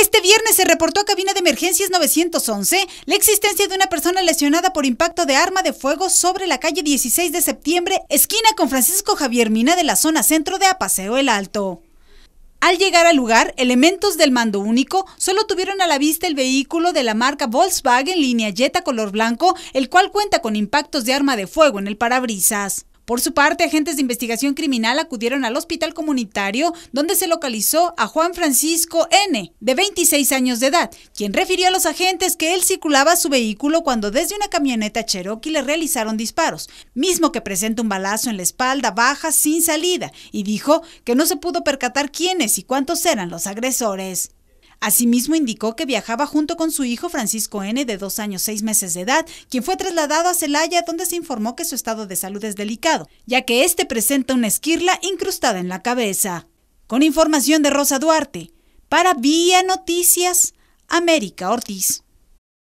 Este viernes se reportó a cabina de emergencias 911 la existencia de una persona lesionada por impacto de arma de fuego sobre la calle 16 de septiembre, esquina con Francisco Javier Mina de la zona centro de Apaseo el Alto. Al llegar al lugar, elementos del mando único solo tuvieron a la vista el vehículo de la marca Volkswagen línea Jetta color blanco, el cual cuenta con impactos de arma de fuego en el parabrisas. Por su parte, agentes de investigación criminal acudieron al hospital comunitario donde se localizó a Juan Francisco N., de 26 años de edad, quien refirió a los agentes que él circulaba su vehículo cuando desde una camioneta Cherokee le realizaron disparos, mismo que presenta un balazo en la espalda baja sin salida, y dijo que no se pudo percatar quiénes y cuántos eran los agresores. Asimismo, indicó que viajaba junto con su hijo Francisco N., de dos años seis meses de edad, quien fue trasladado a Celaya, donde se informó que su estado de salud es delicado, ya que este presenta una esquirla incrustada en la cabeza. Con información de Rosa Duarte, para Vía Noticias, América Ortiz.